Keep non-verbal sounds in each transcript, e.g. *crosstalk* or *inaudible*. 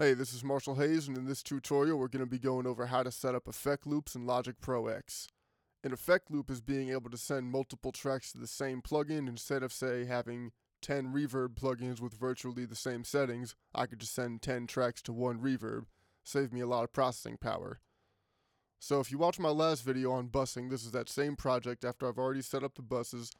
Hey, this is Marshall Haze, and in this tutorial we're going to be going over how to set up effect loops in Logic Pro X. An effect loop is being able to send multiple tracks to the same plugin instead of, say, having 10 reverb plugins with virtually the same settings, I could just send 10 tracks to one reverb, save me a lot of processing power. So if you watch my last video on busing, this is that same project after I've already set up the buses,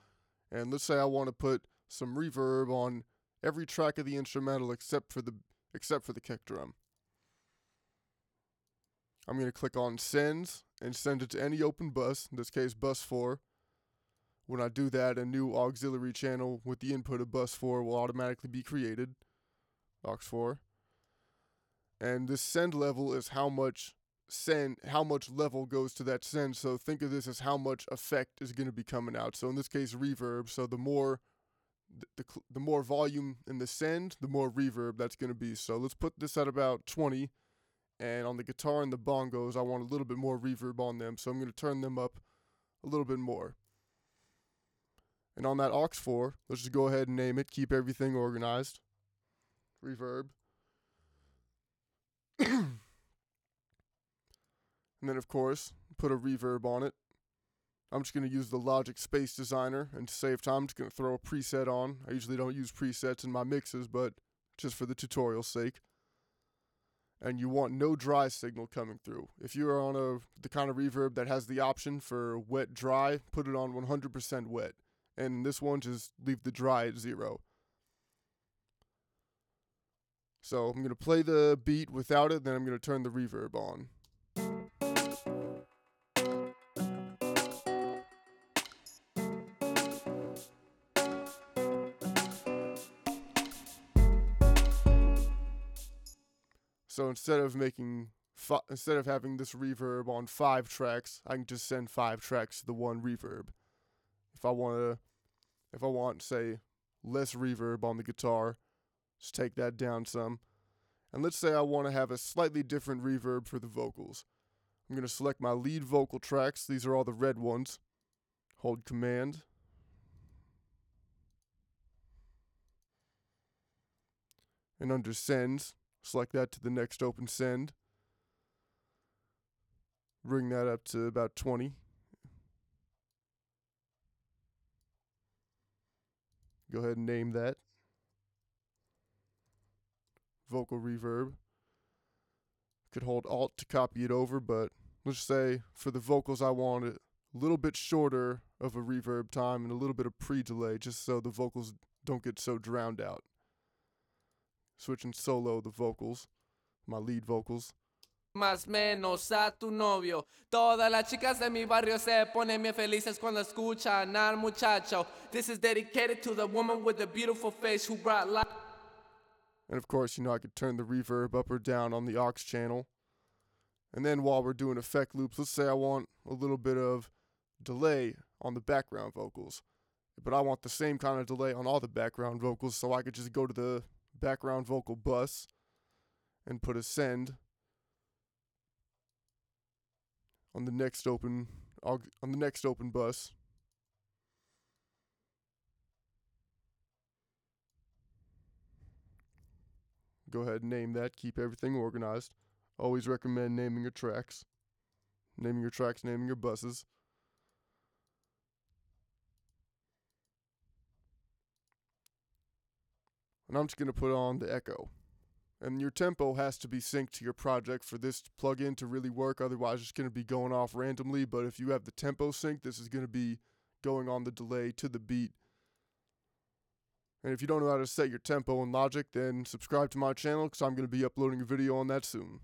and let's say I want to put some reverb on every track of the instrumental except for the except for the kick drum. I'm going to click on sends and send it to any open bus, in this case bus 4. When I do that, a new auxiliary channel with the input of bus 4 will automatically be created, aux 4. And this send level is how much send how much level goes to that send. So think of this as how much effect is going to be coming out. So in this case reverb, so the more the, the, the more volume in the send, the more reverb that's going to be. So let's put this at about 20. And on the guitar and the bongos, I want a little bit more reverb on them. So I'm going to turn them up a little bit more. And on that aux 4, let's just go ahead and name it. Keep everything organized. Reverb. *coughs* and then, of course, put a reverb on it. I'm just going to use the Logic Space Designer, and to save time, I'm just going to throw a preset on. I usually don't use presets in my mixes, but just for the tutorial's sake. And you want no dry signal coming through. If you're on a the kind of reverb that has the option for wet dry, put it on 100% wet. And this one, just leave the dry at zero. So I'm going to play the beat without it, then I'm going to turn the reverb on. So instead of making fi- instead of having this reverb on five tracks, I can just send five tracks to the one reverb. If I want to, if I want say less reverb on the guitar, just take that down some. And let's say I want to have a slightly different reverb for the vocals. I'm going to select my lead vocal tracks. These are all the red ones. Hold command. And under sends, Select that to the next open send. Bring that up to about 20. Go ahead and name that. Vocal reverb. Could hold Alt to copy it over, but let's say for the vocals I want a little bit shorter of a reverb time and a little bit of pre-delay just so the vocals don't get so drowned out switching solo the vocals, my lead vocals. Más menos a tu novio. Todas las chicas de mi barrio se ponen bien felices cuando escuchan al muchacho. This is dedicated to the woman with the beautiful face who brought life. And of course, you know, I could turn the reverb up or down on the aux channel. And then while we're doing effect loops, let's say I want a little bit of delay on the background vocals. But I want the same kind of delay on all the background vocals, so I could just go to the background vocal bus and put a send on the next open on the next open bus. Go ahead and name that. Keep everything organized. Always recommend naming your tracks. Naming your tracks, naming your buses. And I'm just going to put on the echo. And your tempo has to be synced to your project for this plugin to really work. Otherwise, it's going to be going off randomly. But if you have the tempo sync, this is going to be going on the delay to the beat. And if you don't know how to set your tempo in Logic, then subscribe to my channel because I'm going to be uploading a video on that soon.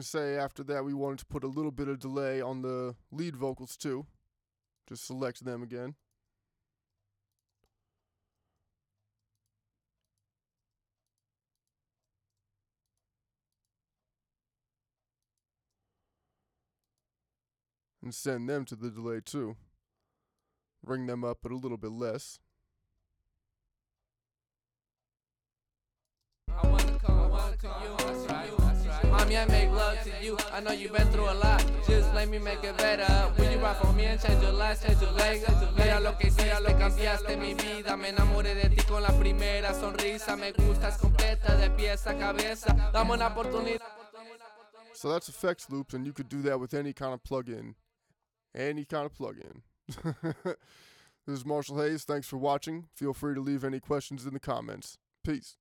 Say after that we wanted to put a little bit of delay on the lead vocals too. Just select them again. and send them to the delay too. Bring them up at a little bit less. I make love to you. I know you've been through a lot. Just let me make it better. Will you ride for me and change your life, change your Vegas? Mira lo que lo cambiaste mi vida. Me enamoré de ti con la primera sonrisa. Me gustas completa de a cabeza. Dame una oportunidad. So that's effects loops, and you could do that with any kind of plugin. Any kind of plugin. *laughs* this is Marshall Haze. Thanks for watching. Feel free to leave any questions in the comments. Peace.